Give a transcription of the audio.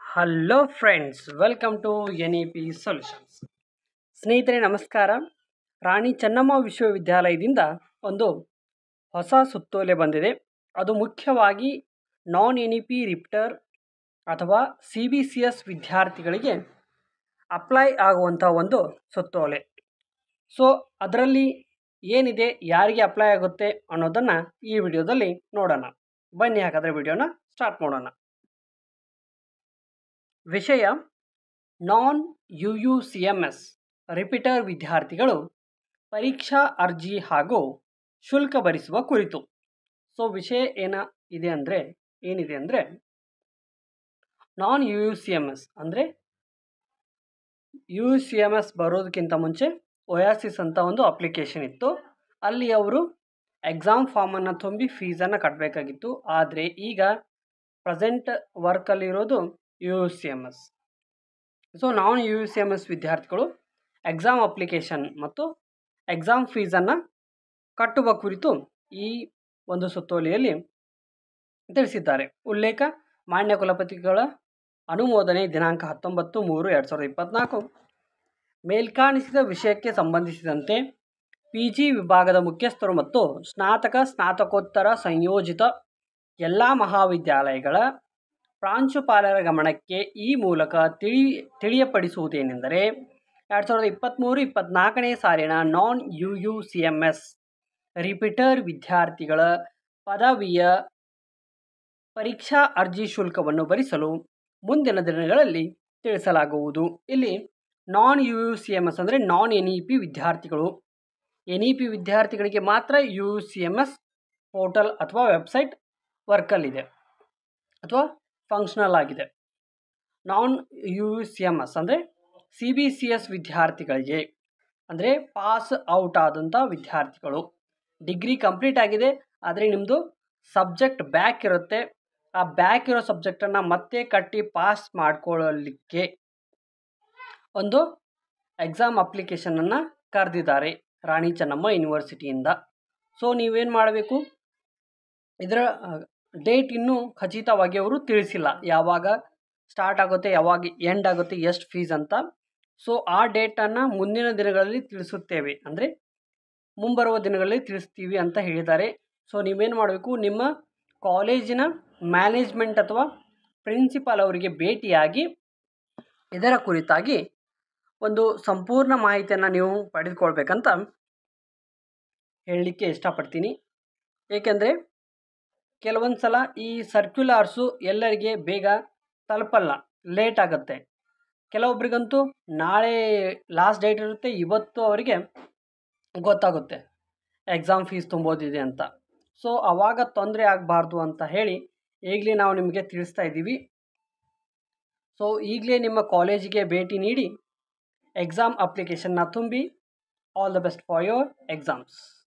Hello friends welcome to N E P solutions ಸ್ನೇಹಿತರೆ, ನಮಸ್ಕಾರ. ರಾಣಿ ಚೆನ್ನಮ್ಮ ವಿಶ್ವವಿದ್ಯಾಲಯದಿಂದ ಒಂದು ಹೊಸ ಸುತ್ತೋಲೆ ಬಂದಿದೆ. ಅದು ಮುಖ್ಯವಾಗಿ non N E P repeater ಅಥವಾ ಸಿ ಬಿ ಸಿ ಎಸ್ ವಿದ್ಯಾರ್ಥಿಗಳಿಗೆ ಅಪ್ಲೈ ಆಗುವಂಥ ಒಂದು ಸುತ್ತೋಲೆ. ಸೊ ಅದರಲ್ಲಿ ಏನಿದೆ, ಯಾರಿಗೆ ಅಪ್ಲೈ ಆಗುತ್ತೆ ಅನ್ನೋದನ್ನು ಈ ವಿಡಿಯೋದಲ್ಲಿ ನೋಡೋಣ. ಬನ್ನಿ, ಹಾಗಾದರೆ ವಿಡಿಯೋನ ಸ್ಟಾರ್ಟ್ ಮಾಡೋಣ. ವಿಷಯ non U U C M S repeater ವಿದ್ಯಾರ್ಥಿಗಳು ಪರೀಕ್ಷಾ ಅರ್ಜಿ ಹಾಗೂ ಶುಲ್ಕ ಭರಿಸುವ ಕುರಿತು. ಸೊ ವಿಷಯ ಏನ ಇದೆ ಅಂದರೆ, ಏನಿದೆ ಅಂದರೆ non U U C M S ಅಂದರೆ U U C M S ಬರೋದಕ್ಕಿಂತ ಮುಂಚೆ ಒಯಾಸಿಸ್ ಅಂತ ಒಂದು ಅಪ್ಲಿಕೇಶನ್ ಇತ್ತು. ಅಲ್ಲಿ ಅವರು ಎಕ್ಸಾಮ್ ಫಾರ್ಮನ್ನು ತುಂಬಿ ಫೀಸನ್ನು ಕಟ್ಟಬೇಕಾಗಿತ್ತು ಆದರೆ ಈಗ present ವರ್ಕಲ್ಲಿರೋದು U U C M S so non U U C M S ವಿದ್ಯಾರ್ಥಿಗಳು ಎಕ್ಸಾಮ್ ಅಪ್ಲಿಕೇಶನ್ ಮತ್ತು ಎಕ್ಸಾಮ್ ಫೀಸನ್ನು ಕಟ್ಟುವ ಕುರಿತು ಈ ಒಂದು ಸುತ್ತೋಲೆಯಲ್ಲಿ ತಿಳಿಸಿದ್ದಾರೆ. ಉಲ್ಲೇಖ, ಮಾನ್ಯ ಕುಲಪತಿಗಳ ಅನುಮೋದನೆ ದಿನಾಂಕ ಹತ್ತೊಂಬತ್ತು ಮೂರು ಎರಡು ಸಾವಿರದ ಇಪ್ಪತ್ತ್ನಾಲ್ಕು ಮೇಲ್ಕಾಣಿಸಿದ ವಿಷಯಕ್ಕೆ ಸಂಬಂಧಿಸಿದಂತೆ ಪಿ ಜಿ ವಿಭಾಗದ ಮುಖ್ಯಸ್ಥರು ಮತ್ತು ಸ್ನಾತಕ, ಸ್ನಾತಕೋತ್ತರ ಸಂಯೋಜಿತ ಎಲ್ಲ ಮಹಾವಿದ್ಯಾಲಯಗಳ ಪ್ರಾಂಶುಪಾಲರ ಗಮನಕ್ಕೆ ಈ ಮೂಲಕ ತಿಳಿ, ತಿಳಿಯಪಡಿಸುವುದೇನೆಂದರೆ ಎರಡು ಸಾವಿರದ ಇಪ್ಪತ್ತ್ಮೂರು ಇಪ್ಪತ್ತ್ನಾಲ್ಕನೇ ಸಾಲಿನ non U U C M S repeater ವಿದ್ಯಾರ್ಥಿಗಳ ಪದವಿಯ ಪರೀಕ್ಷಾ ಅರ್ಜಿ ಶುಲ್ಕವನ್ನು ಭರಿಸಲು ಮುಂದಿನ ದಿನಗಳಲ್ಲಿ ತಿಳಿಸಲಾಗುವುದು. ಇಲ್ಲಿ non U U C M S ಅಂದರೆ ನಾನ್ ಎನ್ ಇ ಪಿ ವಿದ್ಯಾರ್ಥಿಗಳು. ಎನ್ ಇ ಪಿ ವಿದ್ಯಾರ್ಥಿಗಳಿಗೆ ಮಾತ್ರ U U C M S portal ಅಥವಾ ವೆಬ್ಸೈಟ್ ವರ್ಕಲ್ಲಿದೆ. ಅಥವಾ ಫಂಕ್ಷನಲ್ ಆಗಿದೆ. Non U C M S ಅಂದರೆ ಸಿ ಬಿ ಸಿ ಎಸ್ ವಿದ್ಯಾರ್ಥಿಗಳಿಗೆ, ಅಂದರೆ ಪಾಸ್ ಔಟ್ ಆದಂಥ ವಿದ್ಯಾರ್ಥಿಗಳು. ಡಿಗ್ರಿ ಕಂಪ್ಲೀಟ್ ಆಗಿದೆ, ಆದರೆ ನಿಮ್ಮದು ಸಬ್ಜೆಕ್ಟ್ ಬ್ಯಾಕ್ ಇರುತ್ತೆ. ಆ ಬ್ಯಾಕ್ ಇರೋ ಸಬ್ಜೆಕ್ಟನ್ನು ಮತ್ತೆ ಕಟ್ಟಿ ಪಾಸ್ ಮಾಡ್ಕೊಳ್ಳಲಿಕ್ಕೆ ಒಂದು ಎಕ್ಸಾಮ್ ಅಪ್ಲಿಕೇಶನನ್ನು ಕರೆದಿದ್ದಾರೆ ರಾಣಿ ಚೆನ್ನಮ್ಮ ಯೂನಿವರ್ಸಿಟಿಯಿಂದ ಸೊ ನೀವೇನು ಮಾಡಬೇಕು? ಇದರ ಡೇಟ್ ಇನ್ನೂ ಖಚಿತವಾಗಿ ಅವರು ತಿಳಿಸಿಲ್ಲ. ಯಾವಾಗ ಸ್ಟಾರ್ಟ್ ಆಗುತ್ತೆ, ಯಾವಾಗ ಎಂಡ್ ಆಗುತ್ತೆ, ಎಷ್ಟು ಫೀಸ್ ಅಂತ. ಸೊ ಆ ಡೇಟನ್ನು ಮುಂದಿನ ದಿನಗಳಲ್ಲಿ ತಿಳಿಸುತ್ತೇವೆ. ಅಂದರೆ ಮುಂಬರುವ ದಿನಗಳಲ್ಲಿ ತಿಳಿಸ್ತೀವಿ ಅಂತ ಹೇಳಿದ್ದಾರೆ. ಸೊ ನೀವೇನು ಮಾಡಬೇಕು, ನಿಮ್ಮ ಕಾಲೇಜಿನ ಮ್ಯಾನೇಜ್ಮೆಂಟ್ ಅಥವಾ ಪ್ರಿನ್ಸಿಪಾಲ್ ಅವರಿಗೆ ಭೇಟಿಯಾಗಿ ಇದರ ಕುರಿತಾಗಿ ಒಂದು ಸಂಪೂರ್ಣ ಮಾಹಿತಿಯನ್ನು ನೀವು ಪಡೆದುಕೊಳ್ಬೇಕಂತ ಹೇಳಲಿಕ್ಕೆ ಇಷ್ಟಪಡ್ತೀನಿ. ಏಕೆಂದರೆ ಕೆಲವೊಂದು ಸಲ ಈ ಸರ್ಕ್ಯುಲಾರ್ಸು ಎಲ್ಲರಿಗೆ ಬೇಗ ತಲುಪಲ್ಲ, ಲೇಟ್ ಆಗುತ್ತೆ. ಕೆಲವೊಬ್ರಿಗಂತೂ ನಾಳೆ ಲಾಸ್ಟ್ ಡೇಟ್ ಇರುತ್ತೆ, ಇವತ್ತು ಅವರಿಗೆ ಗೊತ್ತಾಗುತ್ತೆ, ಎಕ್ಸಾಮ್ ಫೀಸ್ ತುಂಬೋದಿದೆ ಅಂತ. ಸೊ ಆವಾಗ ತೊಂದರೆ ಆಗಬಾರ್ದು ಅಂತ ಹೇಳಿ ಈಗಲೇ ನಾವು ನಿಮಗೆ ತಿಳಿಸ್ತಾ ಇದ್ದೀವಿ. ಸೊ, ಈಗಲೇ ನಿಮ್ಮ ಕಾಲೇಜಿಗೆ ಭೇಟಿ ನೀಡಿ, ಎಕ್ಸಾಮ್ ಅಪ್ಲಿಕೇಶನ್ನ ತುಂಬಿ, all the best for your exams.